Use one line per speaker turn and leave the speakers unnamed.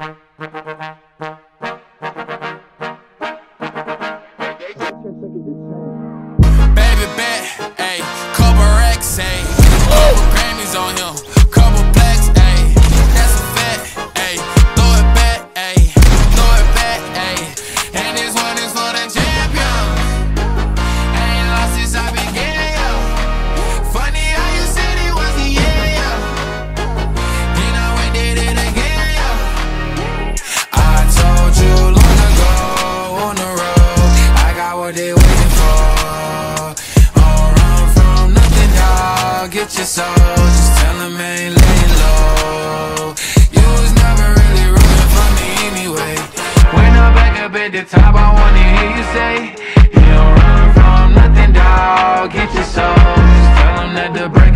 Baby bet, ayy, couple racks, ayy, Grammys on him, what they waiting for. Don't run from nothing, dog. Get your soul, just tell them ain't laying low. You was never really rooting for me anyway. When I'm back up at the top, I wanna hear you say, You don't run from nothing, dog. Get your soul, just tell them that the break.